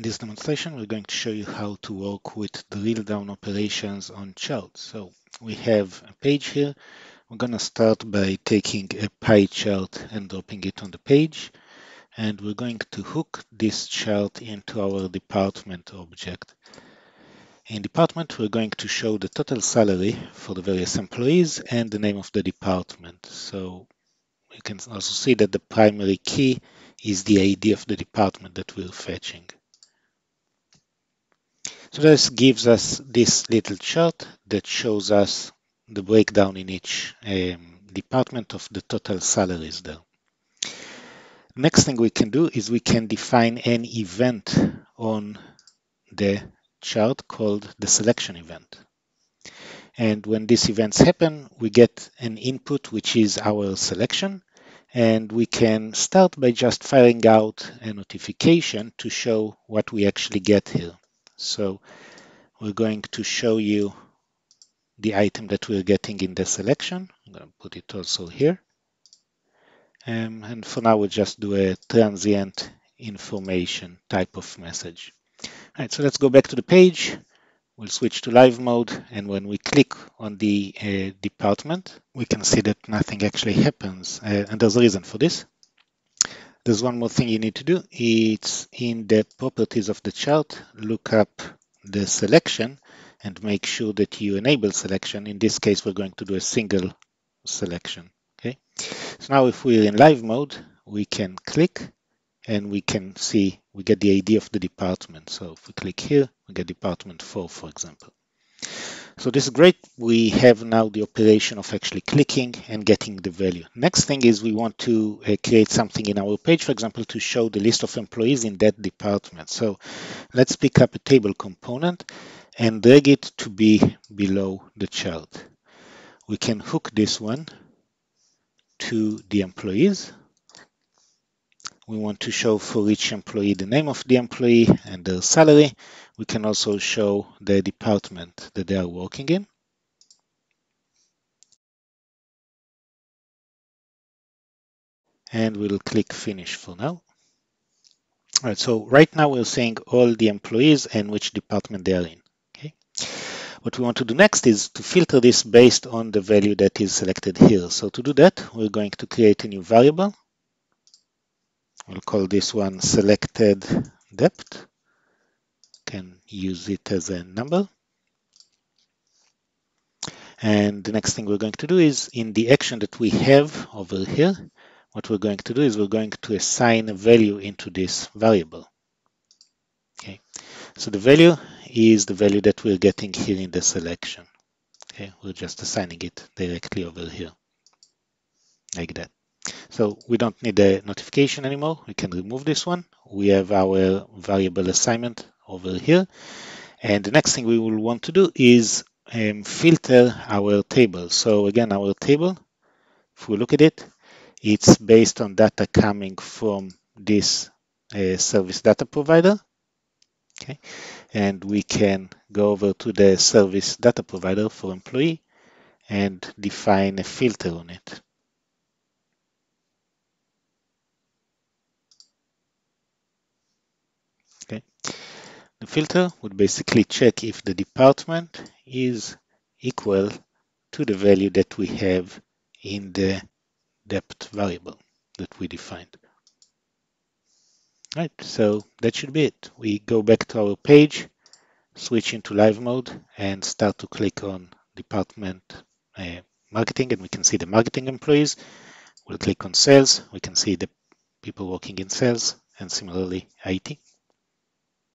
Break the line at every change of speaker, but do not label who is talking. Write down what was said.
In this demonstration, we're going to show you how to work with drill down operations on charts. So we have a page here. We're going to start by taking a pie chart and dropping it on the page. And we're going to hook this chart into our department object. In department, we're going to show the total salary for the various employees and the name of the department. So you can also see that the primary key is the ID of the department that we're fetching. So this gives us this little chart that shows us the breakdown in each um, department of the total salaries there. Next thing we can do is we can define an event on the chart called the selection event. And when these events happen, we get an input, which is our selection. And we can start by just firing out a notification to show what we actually get here. So we're going to show you the item that we're getting in the selection. I'm going to put it also here. Um, and for now, we'll just do a transient information type of message. All right, so let's go back to the page. We'll switch to live mode. And when we click on the uh, department, we can see that nothing actually happens. Uh, and there's a reason for this. There's one more thing you need to do. It's in the properties of the chart, look up the selection and make sure that you enable selection. In this case, we're going to do a single selection. Okay. So now if we're in live mode, we can click and we can see, we get the ID of the department. So if we click here, we get department four, for example. So this is great. We have now the operation of actually clicking and getting the value. Next thing is we want to uh, create something in our page, for example, to show the list of employees in that department. So let's pick up a table component and drag it to be below the chart. We can hook this one to the employees. We want to show for each employee the name of the employee and their salary. We can also show the department that they are working in. And we'll click finish for now. All right, so right now we're seeing all the employees and which department they are in. Okay. What we want to do next is to filter this based on the value that is selected here. So to do that, we're going to create a new variable. We'll call this one selected dept can use it as a number. And the next thing we're going to do is in the action that we have over here, what we're going to do is we're going to assign a value into this variable. Okay, so the value is the value that we're getting here in the selection. Okay, we're just assigning it directly over here, like that. So we don't need a notification anymore. We can remove this one. We have our variable assignment over here. And the next thing we will want to do is um, filter our table. So again, our table, if we look at it, it's based on data coming from this uh, service data provider. Okay, and we can go over to the service data provider for employee and define a filter on it. The filter would basically check if the department is equal to the value that we have in the dept variable that we defined. Right, so that should be it. We go back to our page, switch into live mode and start to click on department uh, marketing and we can see the marketing employees. We'll click on sales, we can see the people working in sales and similarly IT.